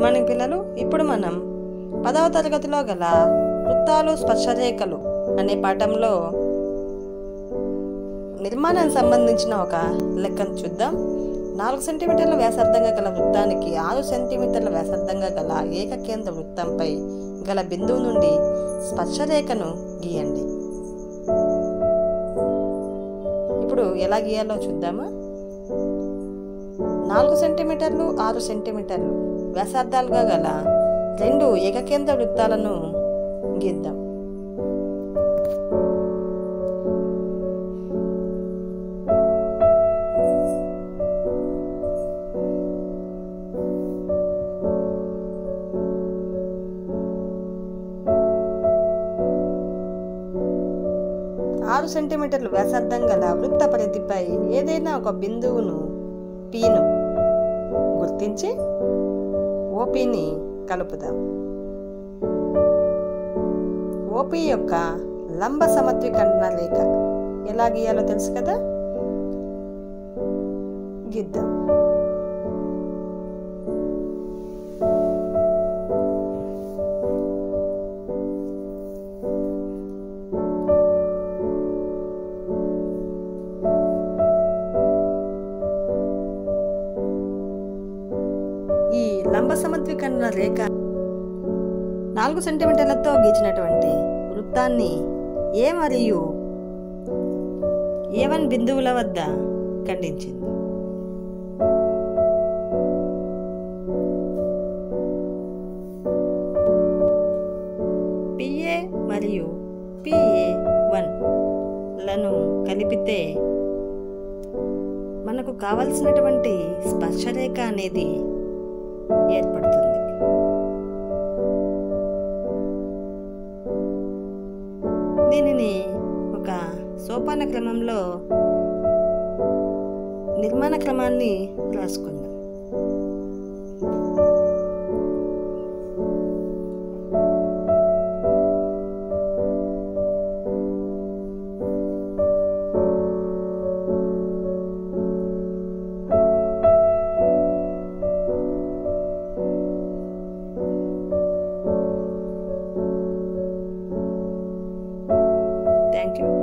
Good morning పిల్లలు ఇప్పుడు మనం పదవ తరగతిలో గల వృత్తాలు స్పర్శరేఖలు అనే పాఠంలో నిర్మాణానికి సంబంధించిన ఒక లెక్కను చూద్దాం. నాలుగు సెంటీమీటర్ల వ్యాసార్థంగా గల వృత్తానికి ఆరు సెంటీమీటర్ల వ్యాసార్థంగా గల ఏకకేంద్ర వృత్తంపై గల బిందువు నుండి స్పర్శరేఖను గీయండి. ఇప్పుడు ఎలా గీయాలో చూద్దామా. నాలుగు సెంటీమీటర్లు ఆరు సెంటీమీటర్లు. వ్యాసార్థాలుగా గల రెండు ఏకకేంద్ర వృత్తాలను గీద్దాం. ఆరు సెంటీమీటర్లు వ్యాసార్థం గల వృత్త పరిధిపై ఏదైనా ఒక బిందువును పీను. గుర్తించి ఓపీని కలుపుదాం. ఓపీ యొక్క లంబ సమత్వికరణ లేఖ ఎలా గీయాలో తెలుసు కదా? గీద్దాం. లంబ సమద్వికరణ రేఖ నాలుగు సెంటీమీటర్లతో గీచినటువంటి వృత్తాన్ని ఏ మరియు ఏ వన్ బిందువుల వద్ద ఖండించింది? పిఏ మరియు పిఏ వన్లను కలిపితే మనకు కావలసినటువంటి స్పర్శరేఖ అనేది ఏర్పడుతుంది. దీనిని ఒక సోపాన క్రమంలో నిర్మాణ క్రమాన్ని రాసుకుందాం. تھینک یو